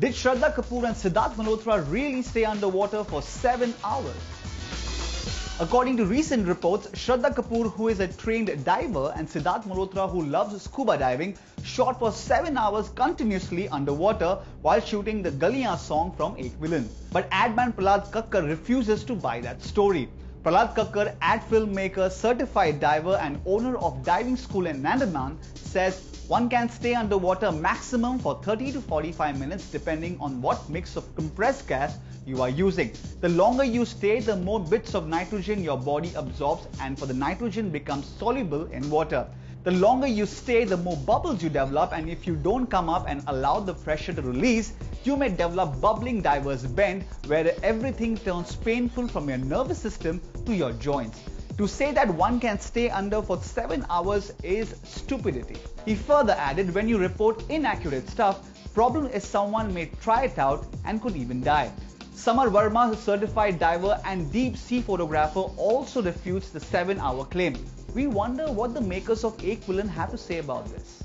Did Shraddha Kapoor and Sidharth Malhotra really stay underwater for 7 hours? According to recent reports, Shraddha Kapoor, who is a trained diver, and Sidharth Malhotra, who loves scuba diving, shot for 7 hours continuously underwater while shooting the Galiyan song from Ek Villain. But adman Prahlad Kakkar refuses to buy that story. Prahlad Kakkar, ad filmmaker, certified diver and owner of diving school in Andaman, says one can stay underwater maximum for 30 to 45 minutes depending on what mix of compressed gas you are using. The longer you stay, the more bits of nitrogen your body absorbs and for the nitrogen becomes soluble in water. The longer you stay, the more bubbles you develop and if you don't come up and allow the pressure to release, you may develop bubbling diver's bend where everything turns painful from your nervous system to your joints. To say that one can stay under for 7 hours is stupidity. He further added, when you report inaccurate stuff, problem is someone may try it out and could even die. Sumer Verma, a certified diver and deep sea photographer, also refutes the 7 hour claim. We wonder what the makers of Villain have to say about this.